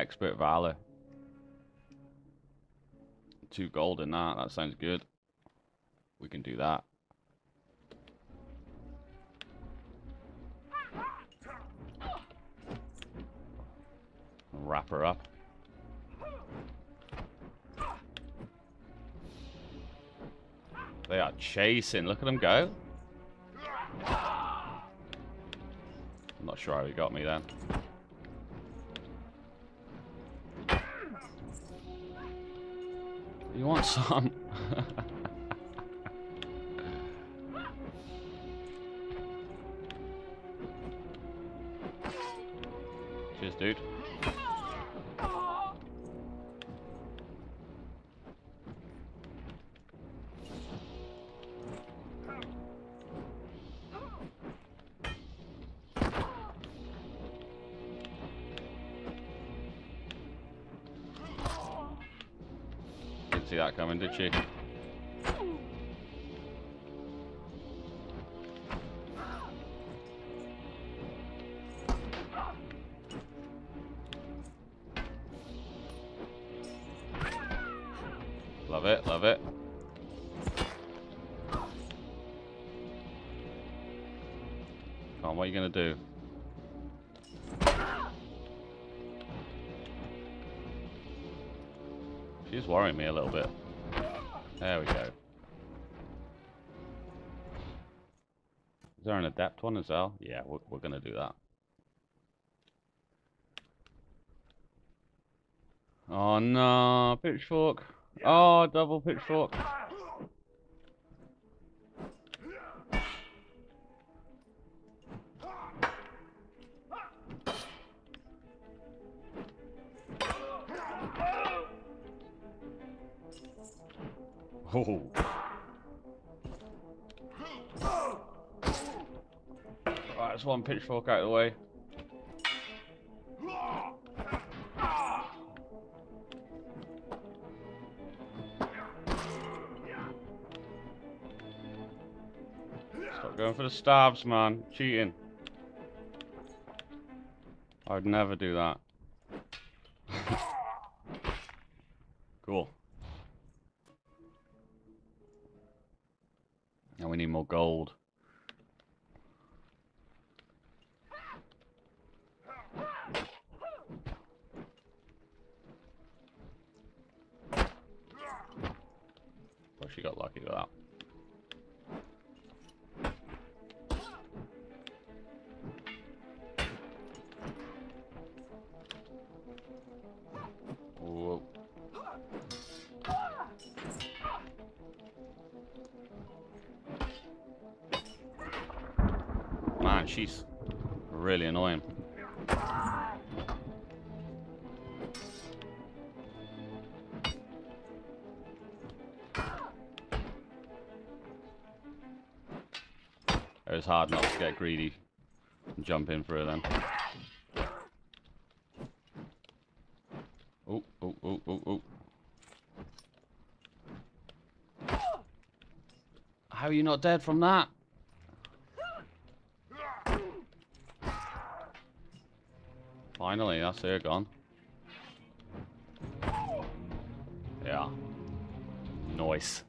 Expert Valor. Two gold in that. That sounds good. We can do that. Wrap her up. They are chasing. Look at them go. I'm not sure how he got me then. You want some? Cheers, dude. See that coming, did she? Love it, love it. Come on, what are you gonna do? Worrying me a little bit. There we go. Is there an adept one as well? Yeah, we're, we're gonna do that. Oh no, pitchfork. Oh, double pitchfork. Oh. Right, that's one pitchfork out of the way. Stop going for the stabs, man. Cheating. I'd never do that. cool. More gold. Well, she got lucky with that. Hard not to get greedy and jump in for her then. Oh, oh, oh, oh, oh. How are you not dead from that? Finally, that's her gone. Yeah. Nice.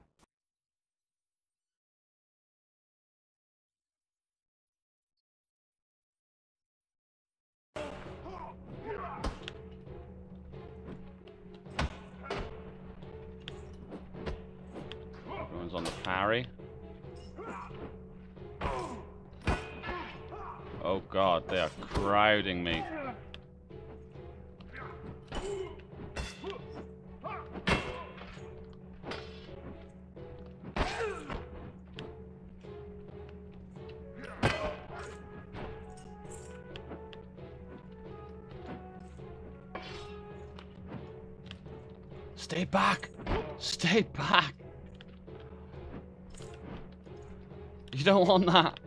You don't want that.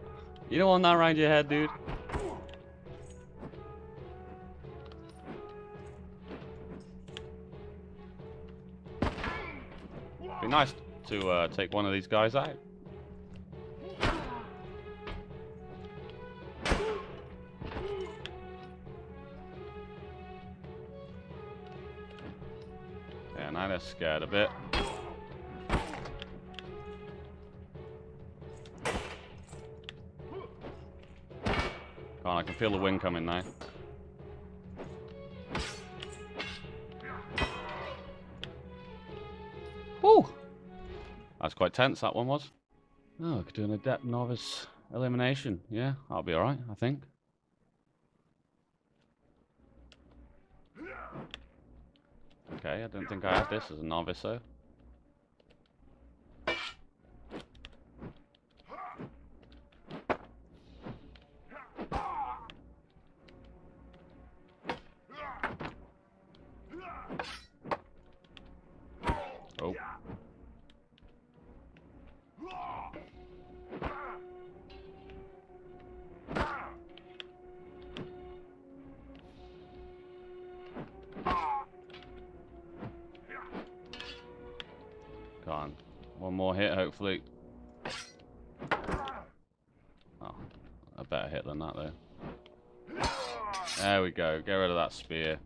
You don't want that around your head, dude. Be nice to uh, take one of these guys out. Yeah, They're scared a bit. Can feel the wind coming now. Woo! That's quite tense, that one was. Oh, I could do an adept novice elimination. Yeah, I'll be alright, I think. Okay, I don't think I have this as a novice though. That spear.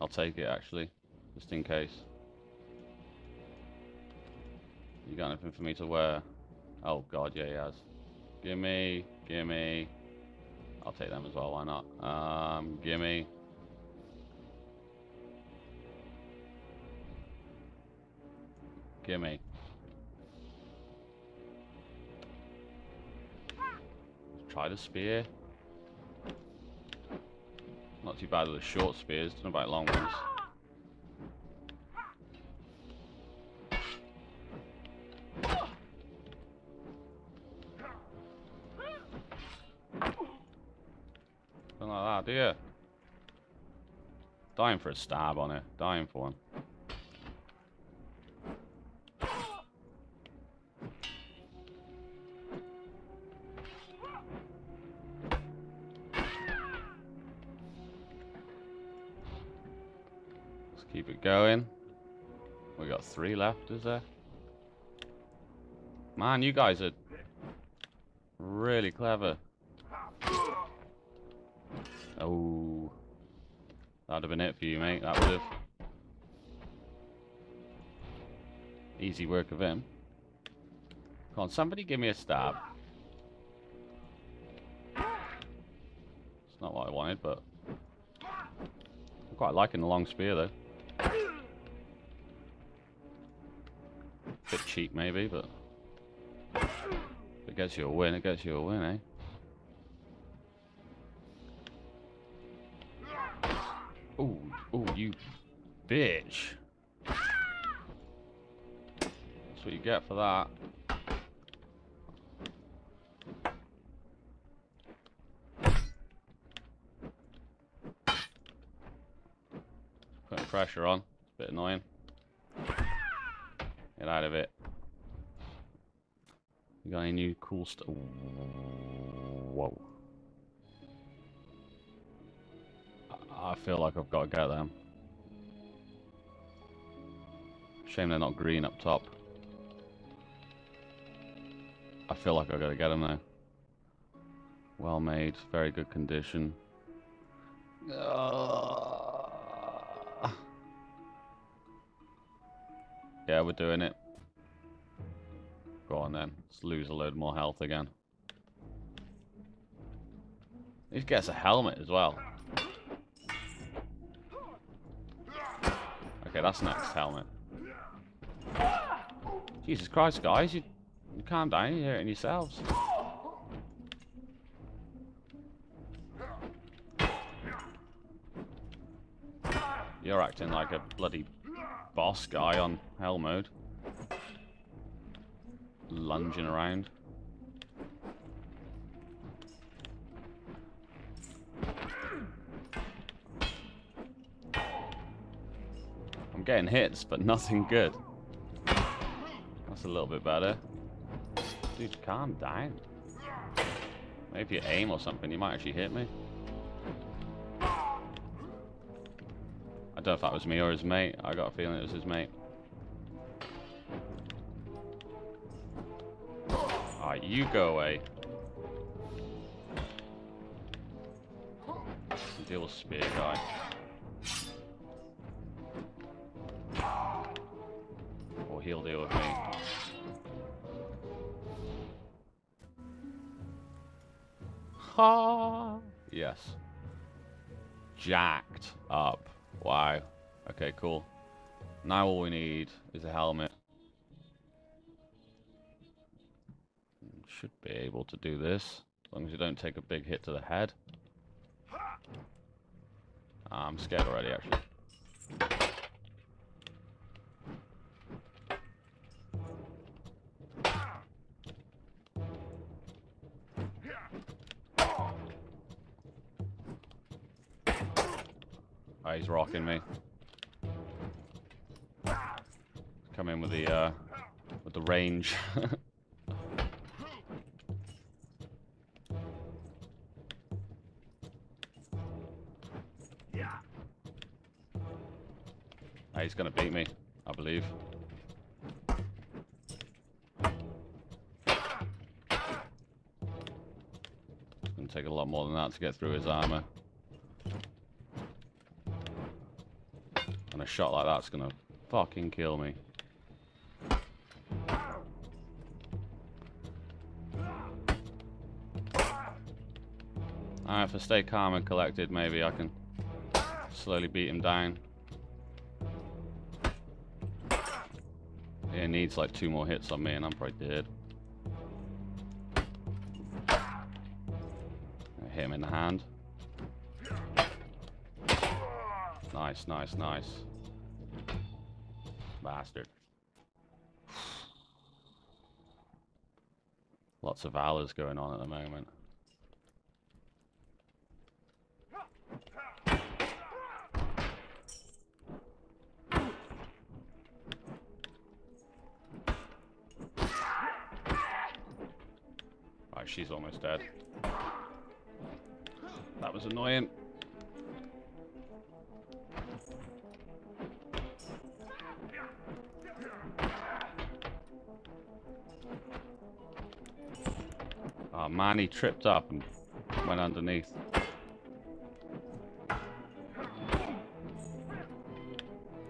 I'll take it, actually. Just in case. You got anything for me to wear? Oh, God, yeah, he has. Gimme, gimme. I'll take them as well, why not? Um, gimme. Gimme. Try the spear. Too bad with short spears, don't know about long ones. Something like that, do you? Dying for a stab on it. Dying for one. Is there? Man, you guys are really clever. Oh. That'd have been it for you, mate. That would have. Easy work of him. Come on, somebody give me a stab. It's not what I wanted, but... I'm quite liking the long spear, though. Cheap, maybe, but... It gets you a win, it gets you a win, eh? Ooh, ooh, you bitch. That's what you get for that. Putting pressure on. It's a bit annoying. Get out of it. You got any new cool stuff? Whoa. I feel like I've got to get them. Shame they're not green up top. I feel like I've got to get them though. Well made, very good condition. Uh, yeah, we're doing it. Go on then. Let's lose a load more health again. He gets a helmet as well. Okay, that's next helmet. Jesus Christ, guys, you, you calm down, you're hurting yourselves. You're acting like a bloody boss guy on hell mode. Lunging around. I'm getting hits, but nothing good. That's a little bit better. Dude, calm down. Maybe you aim or something, you might actually hit me. Don't know if that was me or his mate. I got a feeling it was his mate. Alright, you go away. Deal with spear guy. Or he'll deal with me. Ha! Yes. Jacked up. Wow. Okay, cool. Now all we need is a helmet. Should be able to do this. As long as you don't take a big hit to the head. Ah, I'm scared already, actually. Oh, he's rocking me. Come in with the uh, with the range. oh, he's gonna beat me, I believe. It's gonna take a lot more than that to get through his armor. And a shot like that's gonna fucking kill me. If I stay calm and collected, maybe I can slowly beat him down. He needs like two more hits on me and I'm probably dead. hit him in the hand. Nice, nice, nice. Bastard. Lots of valors going on at the moment. She's almost dead. That was annoying. Uh, oh man, he tripped up and went underneath.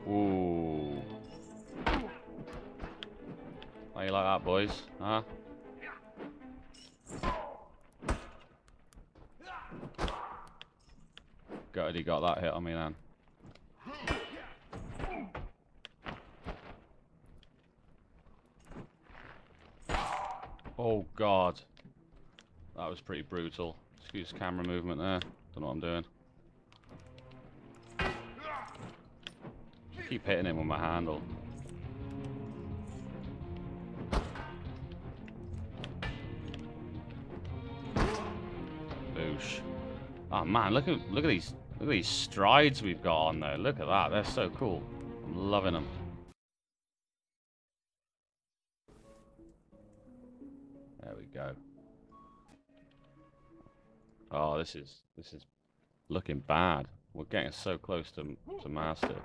Ooh. How you like that, boys? Huh? Gutted he got that hit on me then. Oh god. That was pretty brutal. Excuse camera movement there. Don't know what I'm doing. Keep hitting him with my handle. Boosh. Oh man, look at look at these look at these strides we've got on there. Look at that. They're so cool. I'm loving them. There we go. Oh, this is this is looking bad. We're getting so close to to master.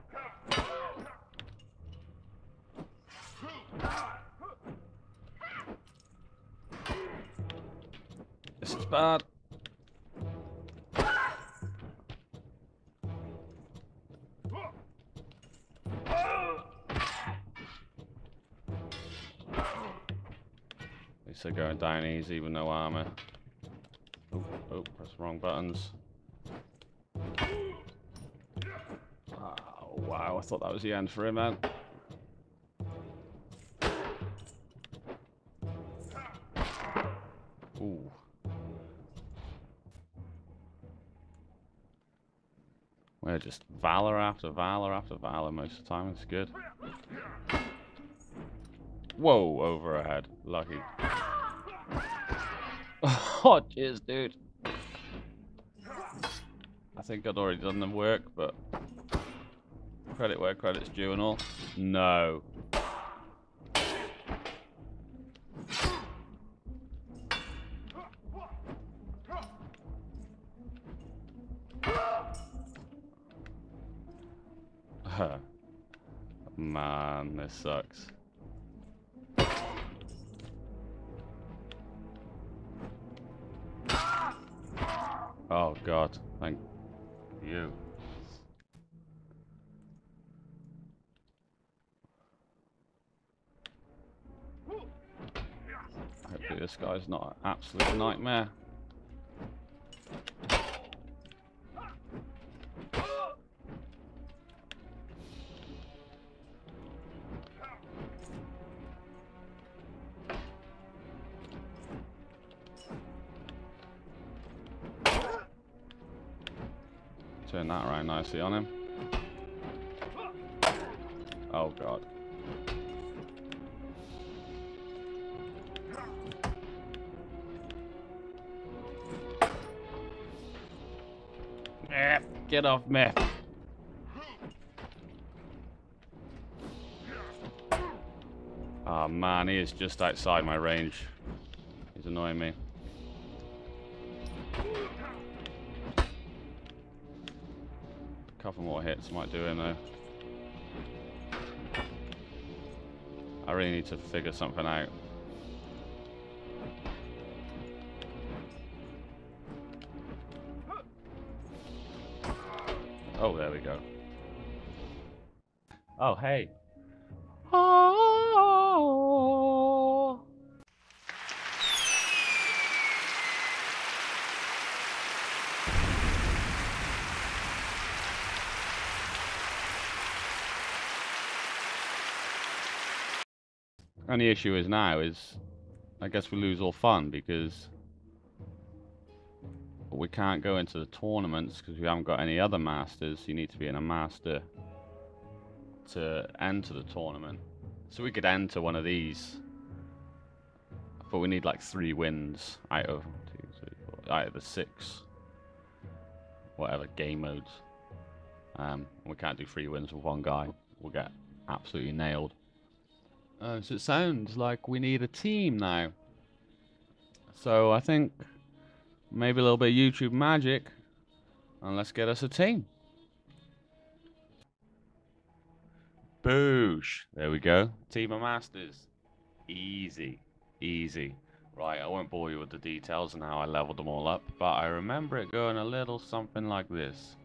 This is bad. They're going down easy with no armor. Oh, oh, press the wrong buttons. Oh, wow, I thought that was the end for him, man. Ooh. We're just Valor after Valor after Valor most of the time. It's good. Whoa, over our head. Lucky. Oh, cheers, dude. I think I'd already done the work, but credit where credit's due and all. No. Man, this sucks. Thank you. Hopefully this guy's not an absolute nightmare. Around on him. Oh god. Get off me. Oh ah, man, he is just outside my range. He's annoying me. Couple more hits might do him though. I really need to figure something out. Oh, there we go. Oh, hey. The issue is now is, I guess we lose all fun because we can't go into the tournaments because we haven't got any other masters. You need to be in a master to enter the tournament. So we could enter one of these, but we need like three wins out of two, three, four, out of the six, whatever game modes. Um, we can't do three wins with one guy. We'll get absolutely nailed. Uh, so it sounds like we need a team now. So I think maybe a little bit of YouTube magic, and let's get us a team. Boosh. There we go. Team of Masters. Easy. Easy. Right, I won't bore you with the details and how I leveled them all up, but I remember it going a little something like this.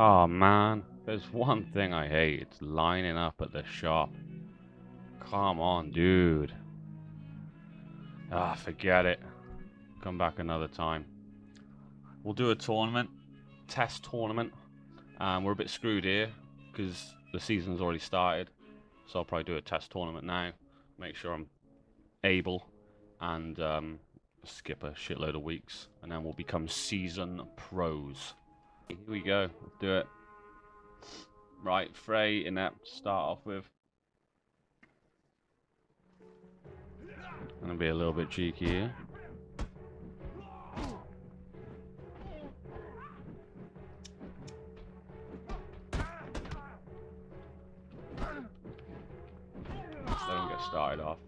Oh man, there's one thing I hate. It's lining up at the shop. Come on, dude. Ah, forget it. Come back another time. We'll do a tournament, test tournament. Um, we're a bit screwed here because the season's already started. So I'll probably do a test tournament now. Make sure I'm able and um, skip a shitload of weeks. And then we'll become season pros. Here we go. Let's do it. Right, Frey in that to start off with. I'm going to be a little bit cheeky here. Let's let him get started off.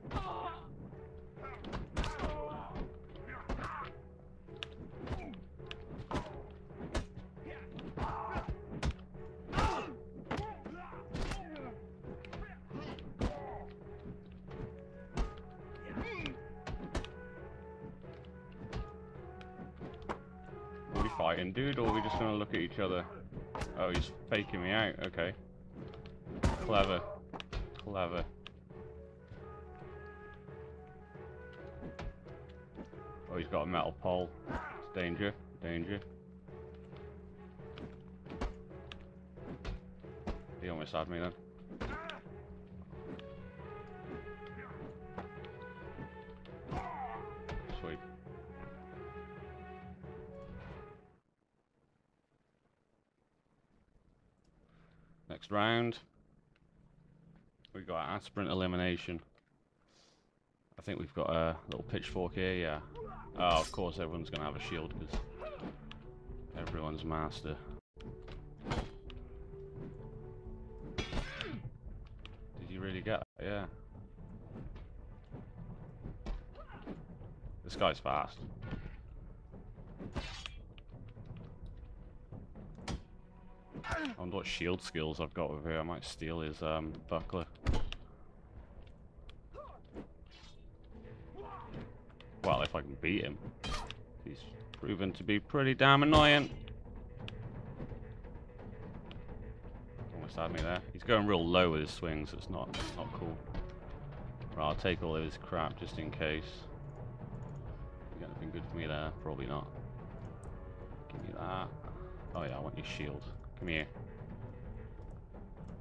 Dude, or are we just gonna look at each other? Oh, he's faking me out. Okay. Clever. Clever. Oh, he's got a metal pole. It's danger. Danger. He almost had me then. Next round. We've got aspirant elimination. I think we've got a little pitchfork here, yeah. Oh, of course everyone's gonna have a shield because everyone's master. Did you really get that? Yeah. This guy's fast. I wonder what shield skills I've got over here. I might steal his um, buckler. Well, if I can beat him. He's proven to be pretty damn annoying. Almost had me there. He's going real low with his swings. It's not, it's not cool. Right, I'll take all of his crap just in case. You got anything good for me there? Probably not. Give me that. Oh yeah, I want your shield. Come here.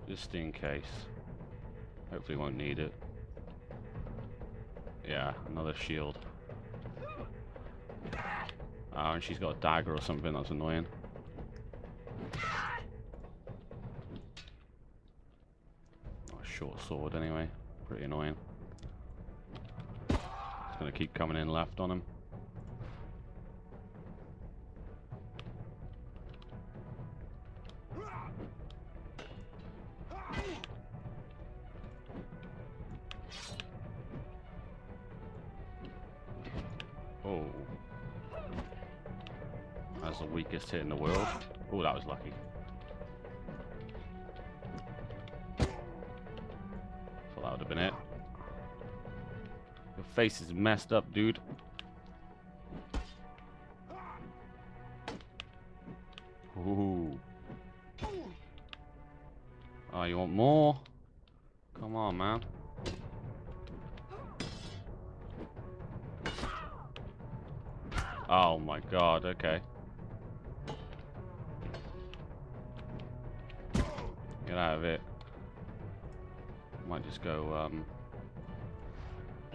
Just in case. Hopefully won't need it. Yeah, another shield. Oh, and she's got a dagger or something, that's annoying. Oh, short sword anyway. Pretty annoying. It's gonna keep coming in left on him. Weakest hit in the world. Oh, that was lucky. So that would have been it. Your face is messed up, dude.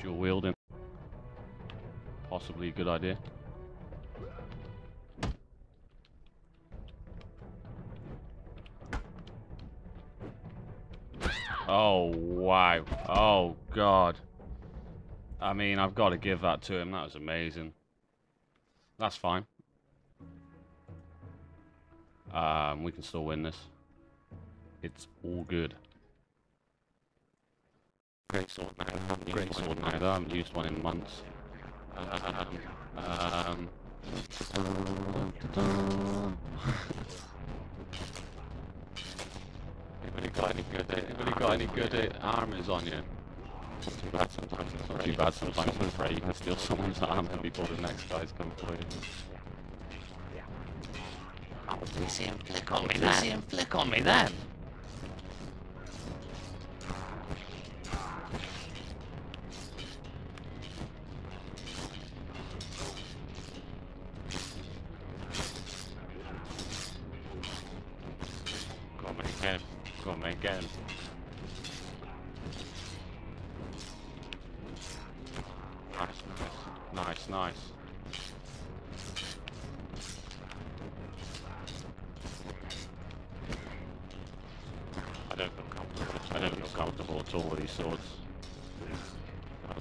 Dual wielding. Possibly a good idea. Oh, wow. Oh, God. I mean, I've got to give that to him. That was amazing. That's fine. Um, we can still win this. It's all good. Great sword now. I haven't Great used sword now. I haven't used one in months. Um, um, anybody got any good? Anybody got any good armors on you? Not too bad sometimes. It's not too bad sometimes. I'm afraid you can steal someone's armor before the next guys come for you. Oh, you see him flick on me then? see him flick on me then? Get him. Go on, man, get him. Nice, nice, nice, nice. I don't feel comfortable. I don't feel comfortable at all with these swords.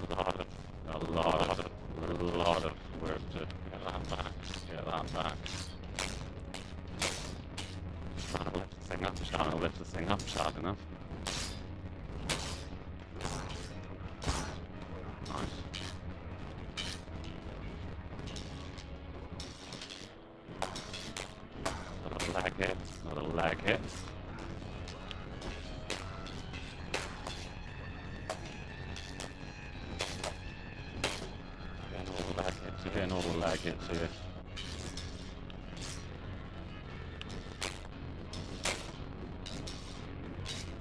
A lot of, a lot of, a lot of work to get that back. Get that back. Trying to lift the thing up, trying to lift the thing up, sad enough. Hit. Getting all lag hits. All lag hits here.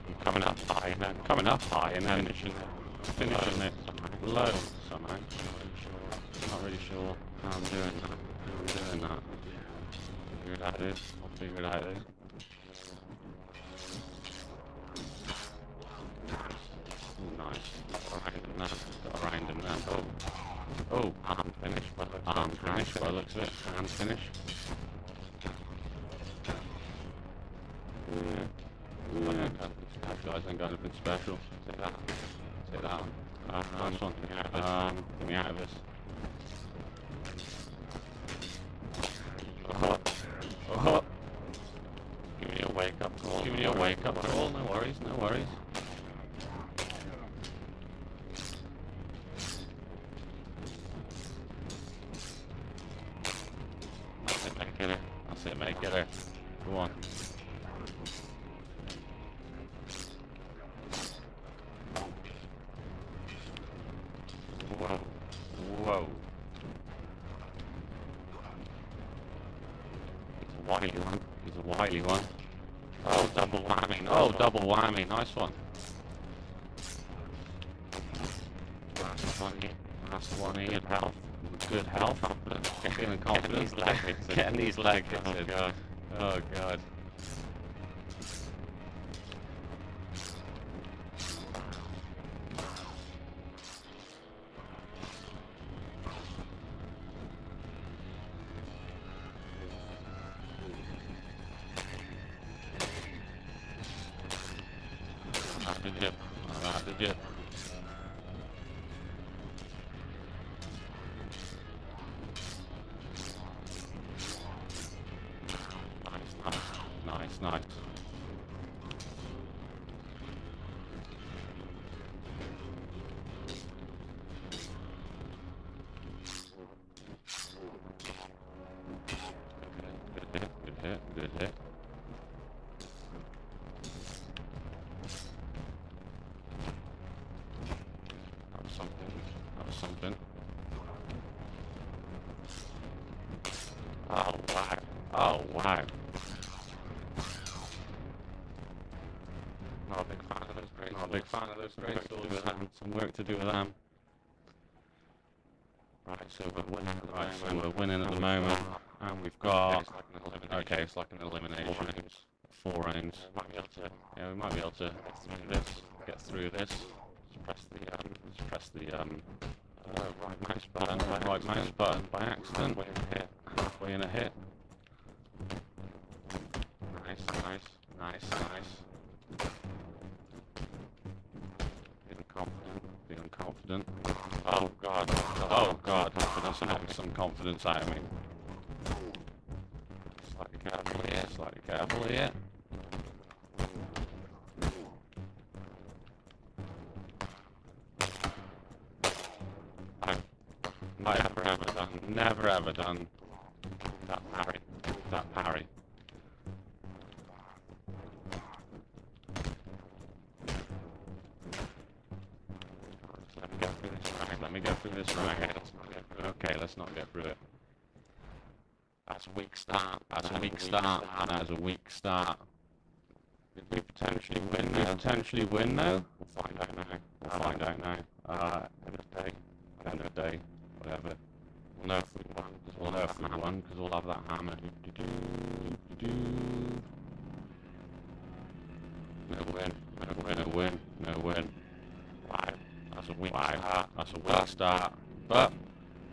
I'm coming up high then Coming up high and then finishing it. finishing it low. Not really sure. How I'm doing that. How I'm doing that. Figure it out, dude. I'll figure out. Nice. In that. A that. Oh. Oh. Arm finish. Arm finish by the looks of it. Hand finish. Yeah. Ooh, Yeah. yeah. Those guys ain't got anything special. Say that. Say that one. Um, Nice one. get me out of this. Um, get me out of this. Oh, Oh, give me a wake up call. give me a wake up call. No worries, no worries. That's it, mate. Get it. That's it, mate. Get her. Go on. Whoa. Whoa. It's a wily one. He's a wily one. Oh, double whammy. Oh, nice double whammy. Nice one. Last one here. The one Good here. health. Good health. Confident. Feeling Getting confident. these leg hits in. Getting these leg hits Oh, in. God. Oh, God. Alright, of those great Not a big fan of those great work to do swords. with. Some work to do with them. Right, so we're winning at the Right, so moment. we're winning at And the we've moment. got- And we've Okay, got... it's like an elimination. Okay, it's like an Four elimination. rounds. Four rounds. Uh, might be able to Yeah, we might be able to get through this, get through this. Just press the um, Just press the um, uh, right mouse button, button by right mouse button by accident. Halfway in here. Halfway in a hit. Nice, nice. Nice, nice. Feeling confident. Oh god. Oh god, Confidence that's knocking some confidence out of me. Slightly careful here. Slightly careful here. I've never ever done Never ever done that parry. that parry. Just let me go through this round. Let me go through this Okay, round. let's not get through it. Okay, let's not get through it. That's a weak start. That's a weak start, and that's a weak start. Did we potentially win Can we potentially win though? We'll find out now. We'll find out now. Uh, End of the day. end of the day, whatever. We'll know if we won. 'cause We'll know if we won. Because we'll have that hammer. No win. No win, no win, no win. Wow. That's a weak Wow, start. That's a weak start. But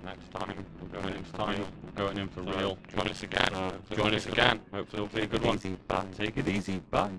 Next time, we're going in we're going in for real. Join us again. Join us again. Hopefully it'll be a good one. Take it easy. Bye.